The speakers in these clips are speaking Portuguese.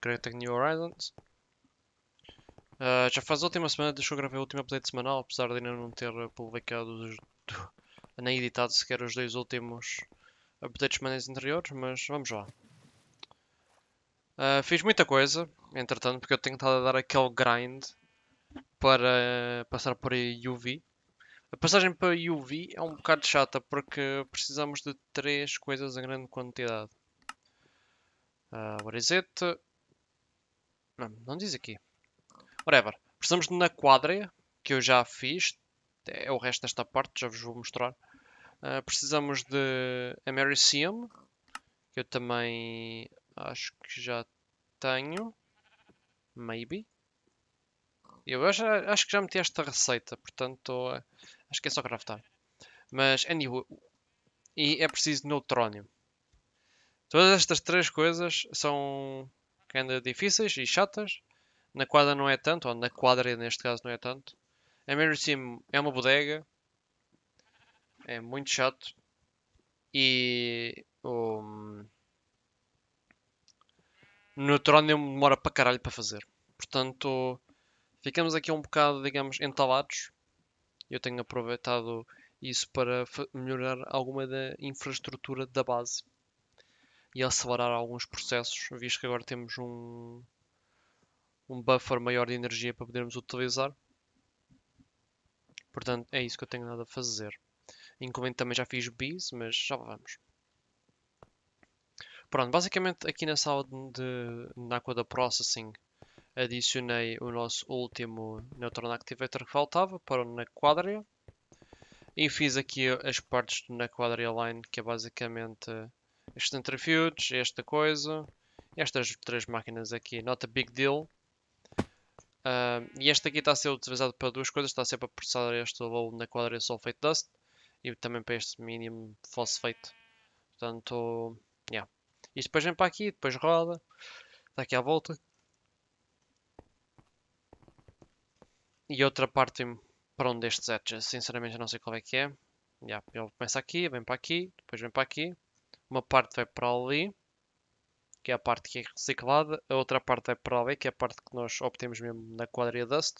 Creating New Horizons. Uh, já faz a última semana desde que eu o último update semanal, apesar de ainda não ter publicado, os, nem editado sequer os dois últimos updates semanais anteriores, mas vamos lá. Uh, fiz muita coisa, entretanto, porque eu tenho estado a dar aquele grind para passar por UV. A passagem para UV é um bocado chata porque precisamos de três coisas em grande quantidade. Uh, what is it? Não, não diz aqui. Whatever. Precisamos de na quadra, que eu já fiz. É o resto desta parte, já vos vou mostrar. Uh, precisamos de Americium, que eu também acho que já tenho. Maybe. Eu acho, que já meti esta receita, portanto acho que é só craftar. Mas, anyway, e é preciso neutrónio. Todas estas três coisas são ainda difíceis e chatas. Na quadra não é tanto, ou na quadra neste caso não é tanto. A Mary Sim é uma bodega. É muito chato. E o neutrónio demora para caralho para fazer. Portanto, ficamos aqui um bocado, digamos, entalados. Eu tenho aproveitado isso para melhorar alguma da infraestrutura da base e acelerar alguns processos, visto que agora temos um, um buffer maior de energia para podermos utilizar. Portanto, é isso que eu tenho nada a fazer. Incluindo também já fiz bees, mas já vamos. Pronto, basicamente aqui na sala de, na da Processing adicionei o nosso último Neutron Activator que faltava para o Quadria. E fiz aqui as partes do Quadria Line, que é basicamente este centrifuge, esta coisa, estas três máquinas aqui, not a big deal. Uh, e este aqui está a ser utilizado para duas coisas, está a ser para processar este low na quadra sulfate dust e também para este mínimo phosphate. Portanto, yeah. Isto depois vem para aqui, depois roda, está aqui à volta. E outra parte para um destes edges, sinceramente não sei qual é que é. Yeah, ele começa aqui, vem para aqui, depois vem para aqui. Uma parte vai para ali, que é a parte que é reciclada. A outra parte vai para ali, que é a parte que nós obtemos mesmo na quadrilha Dust.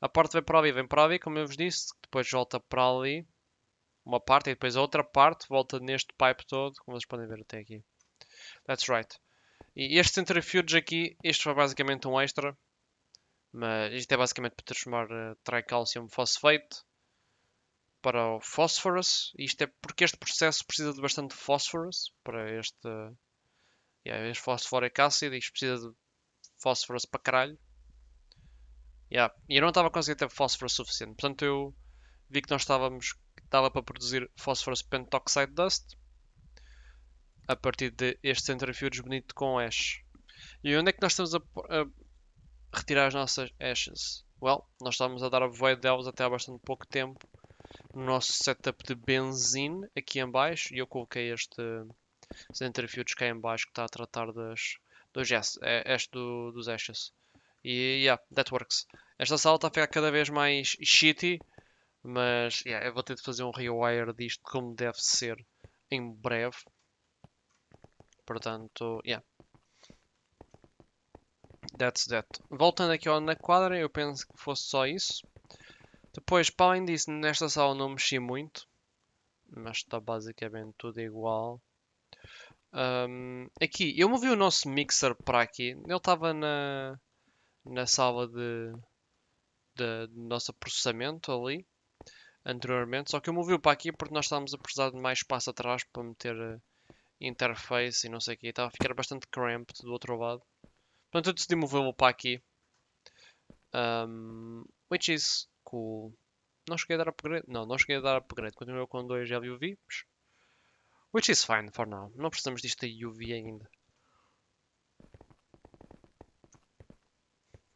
A parte vai para ali, vem para ali, como eu vos disse. Depois volta para ali, uma parte, e depois a outra parte volta neste pipe todo, como vocês podem ver até aqui. That's right. E este centrifuge aqui, este foi basicamente um extra. Mas isto é basicamente para transformar uh, tricalcium phosphate para o phosphorus. Isto é porque este processo precisa de bastante phosphorus para este, yeah, este phosphoric acid. Isto precisa de phosphorus para caralho. Yeah. E eu não estava conseguindo ter fósforo suficiente. Portanto, eu vi que nós estávamos. Dava para produzir phosphorus pentoxide dust a partir deste centrifuge bonito com ash. E onde é que nós estamos a, a retirar as nossas ashes? Well, nós estávamos a dar a void delas até há bastante pouco tempo no nosso setup de benzene aqui em baixo e eu coloquei este centrifuge cá em baixo que está a tratar das, dos, é, este do, dos ashes. E yeah, that works. Esta sala está a ficar cada vez mais shitty, mas yeah, eu vou ter de fazer um rewire disto como deve ser em breve. Portanto, yeah. That's that. Voltando aqui ao na quadra, eu penso que fosse só isso. Depois, para além disso, nesta sala não mexi muito. Mas está basicamente tudo igual. Um, aqui, eu movi o nosso mixer para aqui. Ele estava na, na sala de, de, de nosso processamento ali. Anteriormente. Só que eu movi-o para aqui porque nós estávamos a precisar de mais espaço atrás para meter uh, interface e não sei o que. Estava a ficar bastante cramped do outro lado. Portanto, eu decidi movê-lo para aqui. Um, which is cool. Não cheguei a dar upgrade. Não, não cheguei a dar upgrade. Continuou com dois LUVs. Which is fine for now. Não precisamos disto de UV ainda.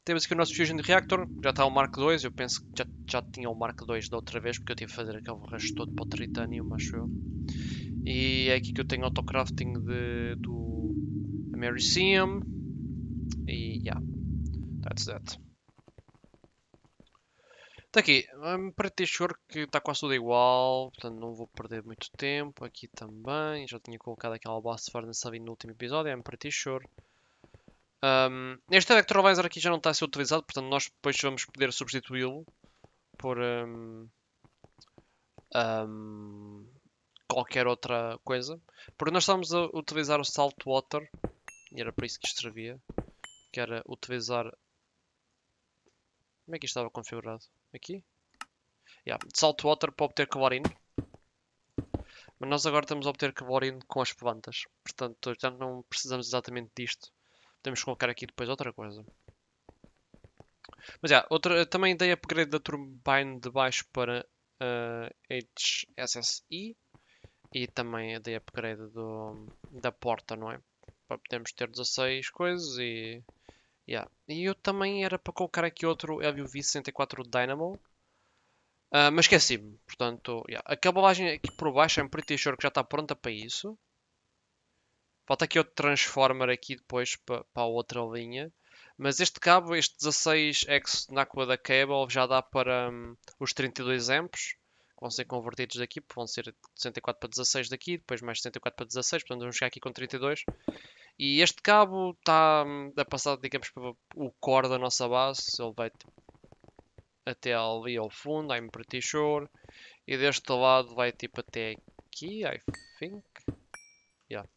Temos aqui o nosso Fusion Reactor. Já está o Mark II. Eu penso que já, já tinha o Mark II da outra vez. Porque eu tive que fazer aquele resto todo para o Tritanium, acho eu. E é aqui que eu tenho autocrafting de, do Americium. E yeah. That's that. Está aqui, para ter sure que está quase tudo igual, portanto não vou perder muito tempo. Aqui também, já tinha colocado aquela base furnace ali no último episódio, I'm pretty sure. Um, este electrolyzer aqui já não está a ser utilizado, portanto nós depois vamos poder substituí-lo por um, um, qualquer outra coisa. Porque nós estamos a utilizar o salt water, e era para isso que isto servia, que era utilizar... Como é que isto estava configurado? Aqui? Yeah, salt water para obter clorine. Mas nós agora estamos a obter clorine com as plantas. Portanto, já não precisamos exatamente disto. Podemos colocar aqui depois outra coisa. Mas já, outra, também dei upgrade da turbine de baixo para uh, HSSI e também dei upgrade do, da porta, não é? Para podermos ter 16 coisas e... Yeah. E eu também era para colocar aqui outro LUV64 Dynamo. Uh, mas esqueci-me. Portanto, yeah. a cabalagem aqui por baixo é um pretty sure que já está pronta para isso. Falta aqui outro transformer aqui depois para, para a outra linha. Mas este cabo, este 16X na da cable, já dá para um, os 32 amps. Que vão ser convertidos daqui, vão ser 64 para 16 daqui, depois mais 64 para 16, portanto vamos chegar aqui com 32. E este cabo está a passar, digamos, para o core da nossa base. Ele vai até ali ao fundo, I'm pretty sure. E deste lado vai tipo até aqui, I think. Yeah.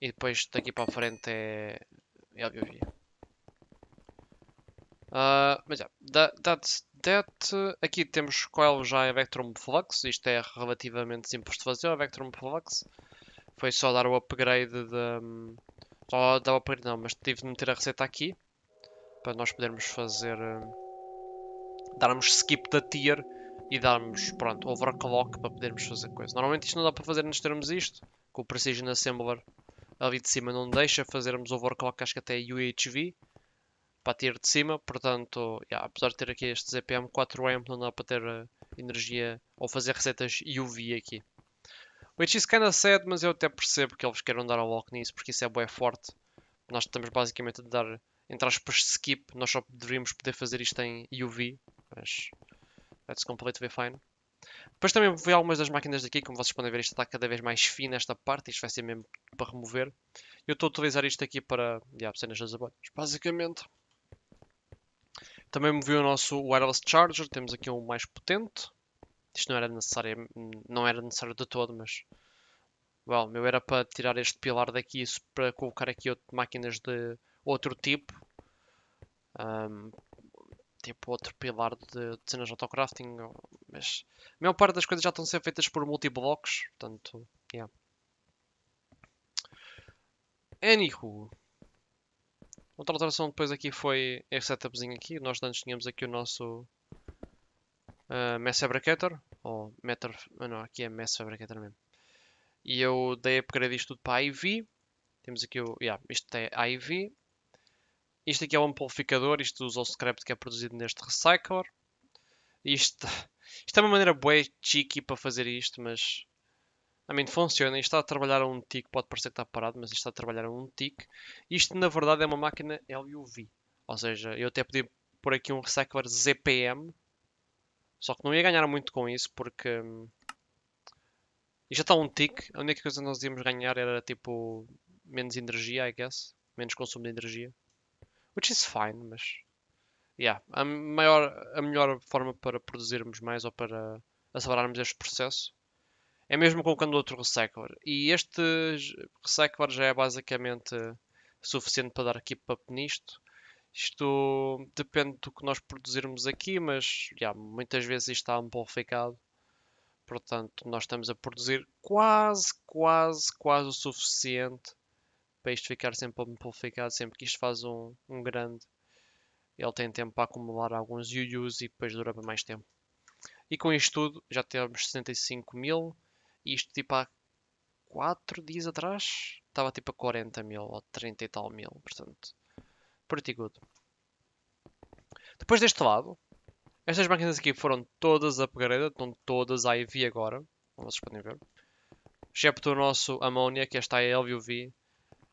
E depois daqui para a frente é, é LBV. Uh, mas já, that, that's that. Aqui temos coil já Electrum Flux. Isto é relativamente simples de fazer. O Electrum Flux foi só dar o upgrade de. Só dar o upgrade, não, mas tive de meter a receita aqui para nós podermos fazer. Uh, darmos skip da tier e darmos, pronto, overclock para podermos fazer coisa. Normalmente isto não dá para fazer nos termos isto, com o Precision Assembler ali de cima não deixa fazermos overclock, acho que até UHV, para ter de cima, portanto, yeah, apesar de ter aqui este ZPM 4M, não dá para ter uh, energia ou fazer receitas UV aqui. Which is kinda sad, mas eu até percebo que eles queiram dar ao lock nisso, porque isso é bué forte. Nós estamos basicamente a dar, entre aspas, skip, nós só deveríamos poder fazer isto em UV, mas that's completely fine. Depois também vi algumas das máquinas daqui, como vocês podem ver, isto está cada vez mais fino esta parte, isto vai ser mesmo para remover. Eu estou a utilizar isto aqui para yeah, cenas das abelhas, basicamente. Também movi o nosso wireless charger, temos aqui um mais potente. Isto não era necessário, não era necessário de todo, mas... Well, meu era para tirar este pilar daqui para colocar aqui outro, máquinas de outro tipo. Um, tipo outro pilar de, de cenas de autocrafting, mas a maior parte das coisas já estão a ser feitas por multiblocos, portanto, yeah. Anywho, outra alteração depois aqui foi este setupzinho aqui, nós antes tínhamos aqui o nosso uh, Mass Fabricator, ou Meter, ah, não, aqui é Mass Fabricator mesmo. E eu dei upgrade isto tudo para a IV, temos aqui o, yeah, isto é IV, isto aqui é um amplificador, isto usa o scrap que é produzido neste recycler. Isto, isto é uma maneira bué cheeky para fazer isto, mas... I mean, funciona. Isto está a trabalhar a um tick, pode parecer que está parado, mas isto está a trabalhar a um tick. Isto, na verdade, é uma máquina LUV. Ou seja, eu até podia pôr aqui um recycler ZPM, só que não ia ganhar muito com isso, porque... Hum, já está um tick. A única coisa que nós íamos ganhar era, tipo, menos energia, I guess. Menos consumo de energia. Which is fine, mas. Yeah, a, maior, a melhor forma para produzirmos mais ou para acelerarmos este processo é mesmo colocando outro recycler. E este recycler já é basicamente suficiente para dar aqui up nisto. Isto depende do que nós produzirmos aqui, mas muitas vezes isto está amplificado. Portanto, nós estamos a produzir quase, quase, quase o suficiente para isto ficar sempre amplificado, sempre que isto faz um, um grande, ele tem tempo para acumular alguns UUs e depois dura mais tempo. E com isto tudo, já temos 65 mil, isto tipo há 4 dias atrás, estava tipo a 40 mil ou 30 e tal mil, portanto, pretty good. Depois deste lado, estas máquinas aqui foram todas upgraded, estão todas IV agora, como vocês podem ver. Excepto o nosso ammonia, que esta é a LUV,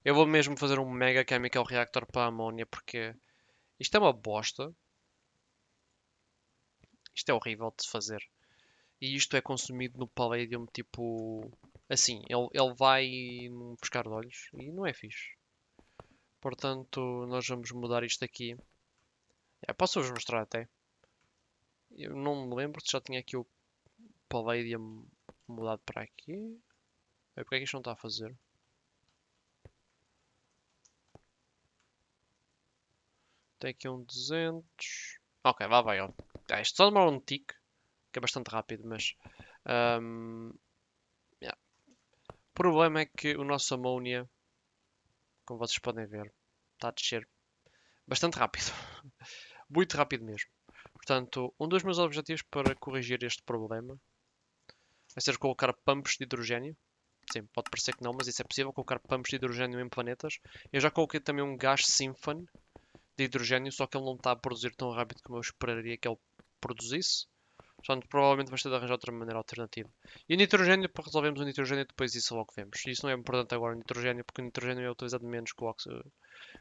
eu vou mesmo fazer um Mega Chemical Reactor para a amônia porque isto é uma bosta. Isto é horrível de se fazer. E isto é consumido no Palladium tipo assim. Ele, ele vai buscar de olhos e não é fixe. Portanto, nós vamos mudar isto aqui. É, Posso-vos mostrar até. Eu não me lembro se já tinha aqui o Palladium mudado para aqui. É, porque é que isto não está a fazer? Tem aqui um 200. Ok, lá vai. Ah, isto só demora um tick, que é bastante rápido, mas... yeah. O problema é que o nosso ammonia, como vocês podem ver, está a descer bastante rápido. Muito rápido mesmo. Portanto, um dos meus objetivos para corrigir este problema vai ser colocar pumps de hidrogênio. Sim, pode parecer que não, mas isso é possível, colocar pumps de hidrogênio em planetas. Eu já coloquei também um gás Symphon de hidrogênio, só que ele não está a produzir tão rápido como eu esperaria que ele produzisse. Portanto, provavelmente vais ter de arranjar outra maneira alternativa. E o nitrogênio, para resolvermos o nitrogênio, depois isso logo vemos. Isso não é importante agora, o nitrogênio, porque o nitrogênio é utilizado menos que o, oxi-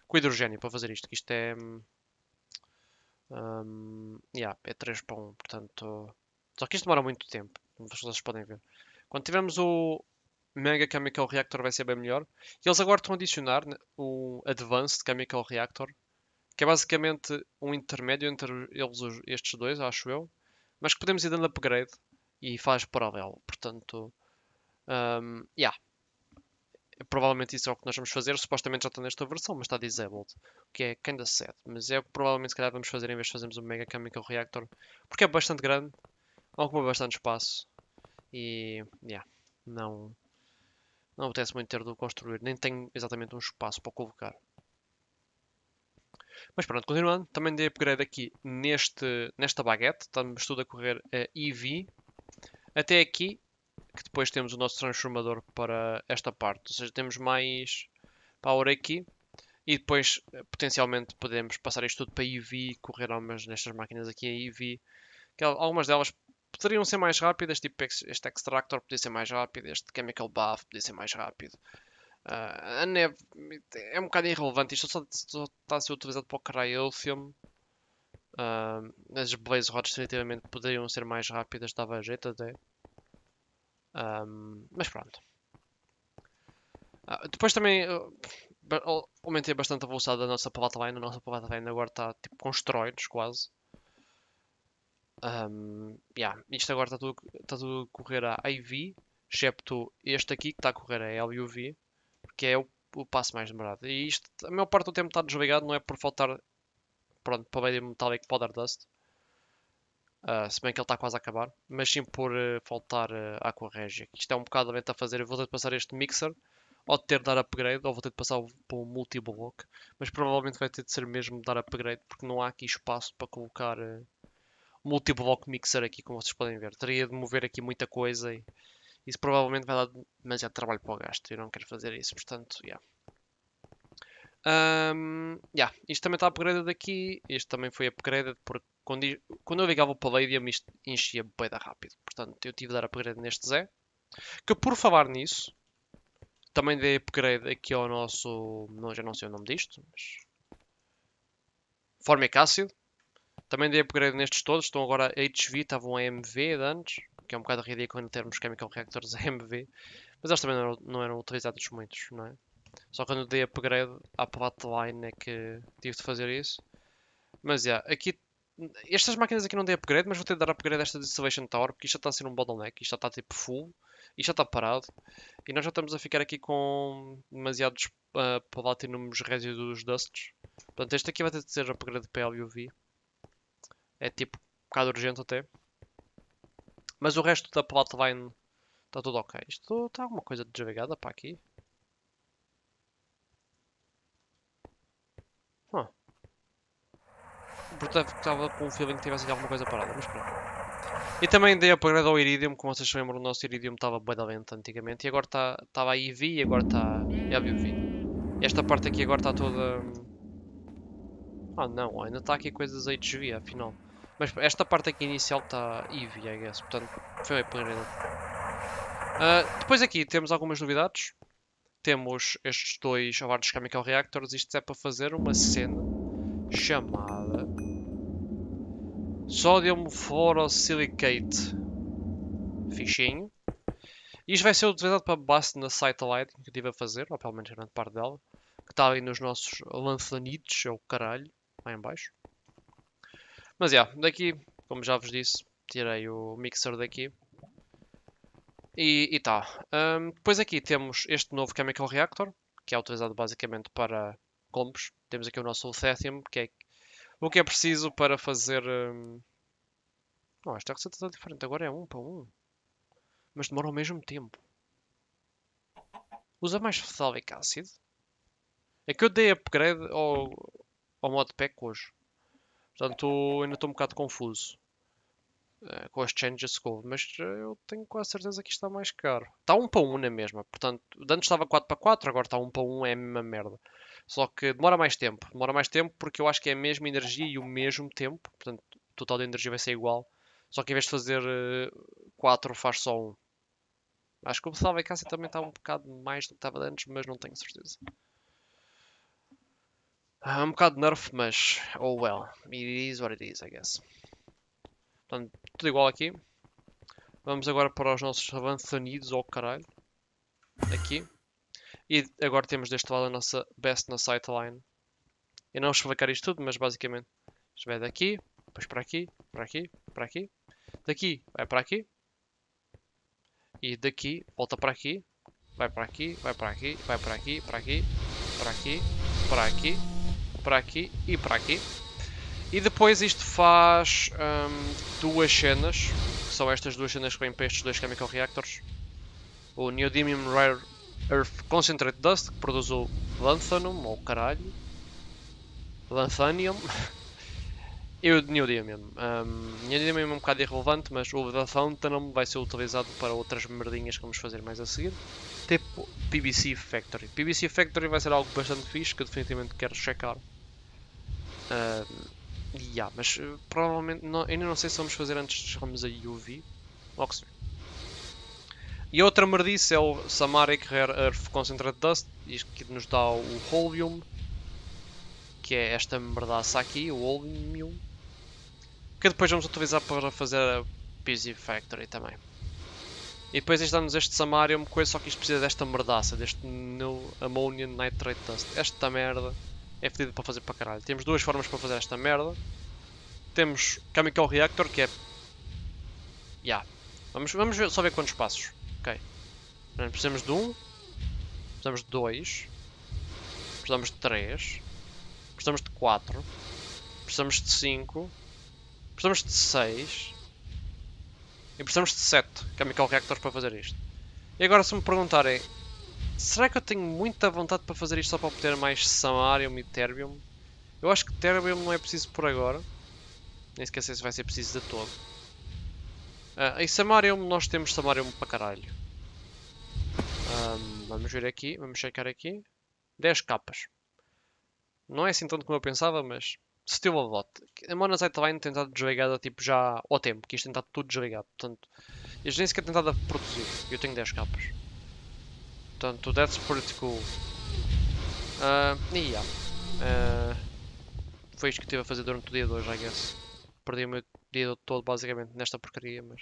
com hidrogênio para fazer isto. que Isto é. hum, hum, yeah, é 3 para 1, portanto. Só que isto demora muito tempo, como vocês podem ver. Quando tivermos o Mega Chemical Reactor vai ser bem melhor. E eles agora estão a adicionar né, o Advanced Chemical Reactor, que é basicamente um intermédio entre eles, estes dois, acho eu, mas que podemos ir dando upgrade e faz paralelo. Portanto, hum, yeah. Provavelmente isso é o que nós vamos fazer. Supostamente já está nesta versão, mas está disabled. O que é kinda sad. Mas é o que provavelmente se calhar vamos fazer em vez de fazermos um Mega Chemical Reactor. Porque é bastante grande, ocupa bastante espaço. E, yeah, não, não apetece muito ter de construir. Nem tenho exatamente um espaço para colocar. Mas pronto, continuando, também dei upgrade aqui neste, nesta baguete. Estamos tudo a correr a EV. Até aqui, que depois temos o nosso transformador para esta parte. Ou seja, temos mais power aqui. E depois, eh, potencialmente, podemos passar isto tudo para EV correr algumas nestas máquinas aqui a EV. Que al- algumas delas poderiam ser mais rápidas, tipo este extractor podia ser mais rápido, este chemical bath podia ser mais rápido. Ah, a neve é um bocado irrelevante, isto só, só está a ser utilizado para o Cryothium. Ah, as Blaze Rods definitivamente poderiam ser mais rápidas, dava jeito até. Ah, mas pronto. Ah, depois também au- aumentei bastante a velocidade da nossa Palatine. A nossa Palatine agora está tipo com esteroides quase. Um, yeah, isto agora está tudo, está tudo a correr a IV, excepto este aqui que está a correr a LUV, que é o, o passo mais demorado. E isto, a maior parte do tempo está desligado, não é por faltar, pronto, Palladium Metallic Powder Dust, ah, se bem que ele está quase a acabar, mas sim por eh, faltar uh, Aqua Regia. Isto é um bocado lento a fazer, eu vou ter de passar este mixer, ou ter de dar upgrade, ou vou ter de passar para um multi-block, mas provavelmente vai ter de ser mesmo dar upgrade, porque não há aqui espaço para colocar... eh, multi-block mixer aqui, como vocês podem ver. Teria de mover aqui muita coisa e isso provavelmente vai dar demasiado trabalho para o gasto. Eu não quero fazer isso, portanto, yeah. Um, yeah, isto também está upgraded aqui. Este também foi upgraded porque quando, quando eu ligava o Palladium isto enchia bem da rápido. Portanto, eu tive de dar upgrade neste Zé. Que por falar nisso, também dei upgrade aqui ao nosso. Não, já não sei o nome disto, mas. Formic Acid. Também dei upgrade nestes todos. Estão agora HV, estavam a MV de antes. Que é um bocado ridículo em termos Chemical Reactors a MV. Mas eles também não eram, não eram utilizados muitos, não é? Só quando dei upgrade à Plotline é que tive de fazer isso. Mas, yeah, aqui... Estas máquinas aqui não dei upgrade, mas vou ter de dar upgrade a esta Distillation Tower, porque isto já está a ser um bottleneck. Isto já está tipo full. Isto já está parado. E nós já estamos a ficar aqui com demasiados uh, Platinums Residuos Dusts. Portanto, este aqui vai ter de ser upgrade para LUV. É tipo um bocado urgente até. Mas o resto da plotline está tudo ok. Isto está alguma coisa desligada para aqui. Portanto, estava com o feeling que tivesse alguma coisa parada, mas pronto. E também dei upgrade ao Iridium, como vocês se lembram, o nosso Iridium estava bem da lento antigamente. E agora estava a EV e agora está a LUV. Esta parte aqui agora está toda... Ah não, ainda está aqui coisas HV, afinal. Mas esta parte aqui inicial está EV, I guess. Portanto, foi a primeira. Ah, depois aqui temos algumas novidades. Temos estes dois Large Chemical Reactors. Isto é para fazer uma cena chamada Sodium Fluorosilicate. Fichinho. Isto vai ser utilizado para base na Satellite que eu estive a fazer, ou pelo menos grande parte dela. que está aí nos nossos lançanitos, é o caralho, lá em baixo. Mas, já, yeah, daqui, como já vos disse, tirei o mixer daqui. E, e tá. Um, depois aqui temos este novo Chemical Reactor, que é utilizado basicamente para combos. Temos aqui o nosso Lithium, que é o que é preciso para fazer... Um... Oh, esta receita está diferente, agora é um para um. Mas demora o mesmo tempo. Usa mais Fulvic Acid? É que eu dei upgrade ao, ao modpack hoje. Portanto, ainda estou um bocado confuso uh, com as changes que houve, mas eu tenho quase certeza que isto está mais caro. Está 1 para 1 na mesma, portanto, antes estava 4 para 4, agora está 1 para 1, é a mesma merda. Só que demora mais tempo, demora mais tempo porque eu acho que é a mesma energia e o mesmo tempo, portanto, o total de energia vai ser igual. Só que em vez de fazer uh, eh, 4, faz só 1. Acho que o Salve Cassia também está um bocado mais do que estava antes, mas não tenho certeza. Uh, um bocado nerf, mas oh well. It is what it is, I guess. Portanto, tudo igual aqui. Vamos agora para os nossos avançanidos ao caralho. Aqui. E agora temos deste lado a nossa best na sightline. Eu não vou explicar isto tudo, mas basicamente isto vai daqui, depois para aqui, para aqui, para aqui. Daqui vai para aqui. E daqui volta para aqui. Vai para aqui, vai para aqui, vai para aqui, para aqui, para aqui, para aqui para aqui e para aqui. E depois isto faz um, duas cenas, que são estas duas cenas que vêm para estes dois Chemical Reactors. O Neodymium Rare Earth Concentrate Dust, que produz o Lanthanum, ou caralho. Lanthanium. e o Neodymium. Um, Neodymium é um bocado irrelevante, mas o Lanthanum vai ser utilizado para outras merdinhas que vamos fazer mais a seguir. Tipo PBC Factory. PBC Factory vai ser algo bastante fixe que eu definitivamente quero checar. Uh, yeah, mas uh, provavelmente não, ainda não sei se vamos fazer antes de chegarmos a UV. Se E outra merdice é o Samaric Rare Earth Concentrate Dust, isto que nos dá o Holmium, que é esta merdaça aqui, o Holmium, que depois vamos utilizar para fazer a PZ Factory também. E depois isto dá-nos este Samarium, coisa só que isto precisa desta merdaça, deste no Ammonium Nitrate Dust. Esta merda é fedido para fazer para caralho. Temos duas formas para fazer esta merda. Temos Chemical Reactor, que é... Yeah. Vamos, vamos ver, só ver quantos passos. Ok. Precisamos de um. Precisamos de dois. Precisamos de três. Precisamos de quatro. Precisamos de cinco. Precisamos de seis. E precisamos de sete Chemical Reactors para fazer isto. E agora se me perguntarem Será que eu tenho muita vontade para fazer isto só para obter mais Samarium e Terbium? Eu acho que Terbium não é preciso por agora. Nem sequer sei se vai ser preciso de todo. Uh, em Samarium nós temos Samarium para caralho. Um, vamos ver aqui, vamos checar aqui. 10 capas. Não é assim tanto como eu pensava, mas still a lot. A Monazite vai tentar desligada tipo já ao tempo, que tem estado tudo desligado. Portanto, eles nem sequer tentado a produzir. Eu tenho 10 capas. Portanto, that's pretty cool. Uh, e yeah. Uh, foi isto que estive a fazer durante o dia de hoje, I guess. Perdi o meu todo basicamente nesta porcaria, mas...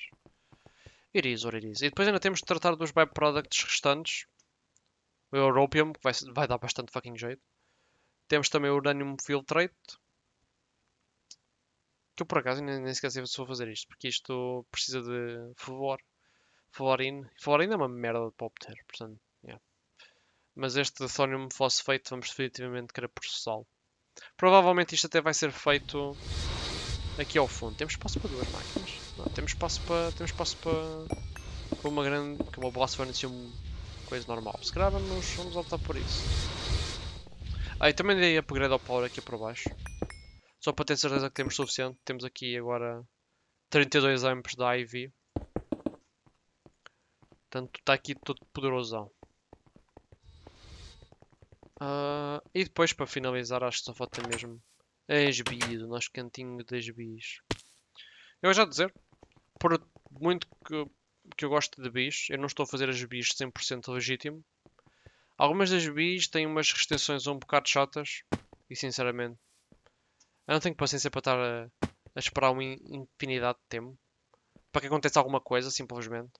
It is what it is. E depois ainda temos de tratar dos byproducts restantes. O Europium, que vai, vai dar bastante fucking jeito. Temos também o Uranium Filtrate. Que eu por acaso nem, nem sequer sei se vou fazer isto, porque isto precisa de favor. Fluorine. Fluorine é uma merda para obter, portanto. Mas este Thorium fosse feito, vamos definitivamente querer processá-lo. Provavelmente isto até vai ser feito aqui ao fundo. Temos espaço para duas máquinas? Não, temos espaço para, temos espaço para, para uma grande, que uma Blast Furnace e uma coisa normal. Se calhar vamos, vamos optar por isso. Ah, e também dei upgrade ao power aqui para baixo. Só para ter certeza que temos suficiente. Temos aqui agora 32 amps da IV. Portanto, está aqui todo poderosão. Uh, e depois, para finalizar, acho que só falta mesmo as bis, o nosso cantinho das bis. Eu já dizer, por muito que, que eu gosto de bis, eu não estou a fazer as bis 100% legítimo. Algumas das bis têm umas restrições um bocado chatas e sinceramente eu não tenho paciência para estar a, a esperar uma infinidade de tempo para que aconteça alguma coisa, simplesmente.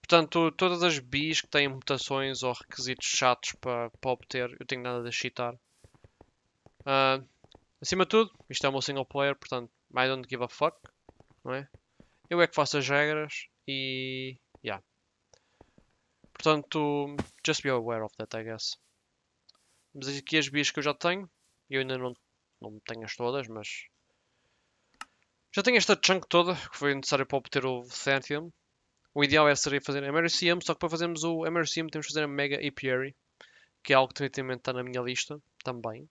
Portanto, todas as bis que têm mutações ou requisitos chatos para, para obter, eu tenho nada de chitar. Uh, acima de tudo, isto é o meu single player, portanto, I don't give a fuck, não é? Eu é que faço as regras e. Yeah. Portanto, just be aware of that, I guess. Mas aqui as bias que eu já tenho, eu ainda não, não tenho as todas, mas. Já tenho esta chunk toda que foi necessário para obter o Thentium. O ideal é seria fazer a MRCM, só que para fazermos o MRCM temos que fazer a Mega Apiary, que é algo que definitivamente está na minha lista também.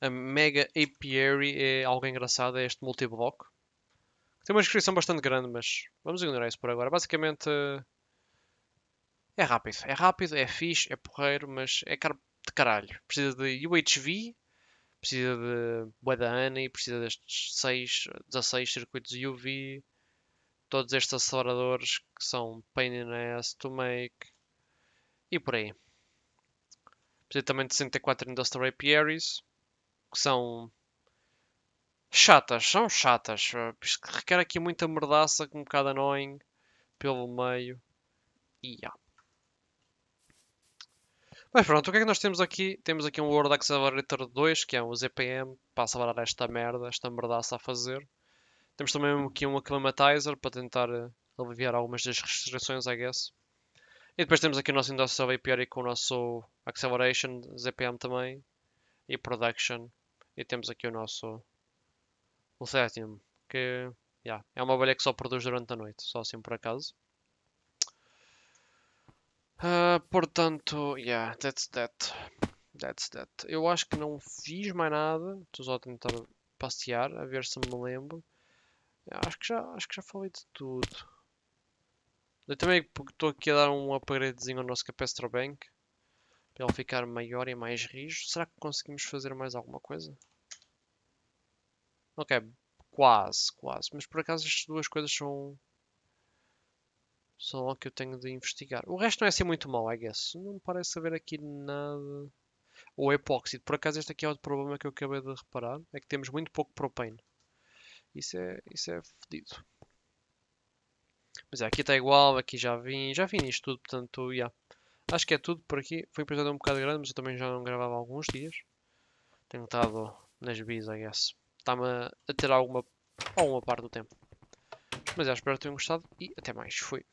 A Mega Apiary é algo engraçado, é este multiblock. Tem uma descrição bastante grande, mas vamos ignorar isso por agora. Basicamente é rápido. É rápido, é fixe, é porreiro, mas é caro de caralho. Precisa de UHV, precisa de bué da ANI, precisa destes 6, 16 circuitos UV, todos estes aceleradores que são pain in the ass to make e por aí. Precisa também de 64 Industrial Apiaries, que são chatas, são chatas. Isto requer aqui muita merdaça, um bocado annoying pelo meio. E yeah. Mas pronto, o que é que nós temos aqui? Temos aqui um World Accelerator 2, que é um ZPM, para acelerar esta merda, esta merdaça a fazer. Temos também aqui um Acclimatizer, para tentar eh, aliviar algumas das restrições, I guess. E depois temos aqui o nosso Industrial API com o nosso Acceleration, ZPM também, e Production. E temos aqui o nosso o Thetium, que yeah, é uma abelha que só produz durante a noite, só assim por acaso. Uh, portanto, yeah, that's that. That's that. Eu acho que não fiz mais nada. Estou só a tentar passear, a ver se me lembro. Acho que já, acho que já falei de tudo. Eu também estou aqui a dar um upgradezinho ao nosso Capacitor Bank. Para ele ficar maior e mais rijo. Será que conseguimos fazer mais alguma coisa? Ok, quase, quase. Mas por acaso estas duas coisas são só que eu tenho de investigar. O resto não é assim muito mau, I guess. Não me parece haver aqui nada. O epóxido. Por acaso este aqui é outro problema que eu acabei de reparar. É que temos muito pouco propane. Isso é, isso é fedido. Mas é, aqui está igual, aqui já vim, já vim nisto tudo, portanto, yeah. Acho que é tudo por aqui. Foi um um bocado grande, mas eu também já não gravava há alguns dias. Tenho estado nas bis, I guess. Está-me a ter alguma, alguma parte do tempo. Mas já espero que tenham gostado e até mais. Fui.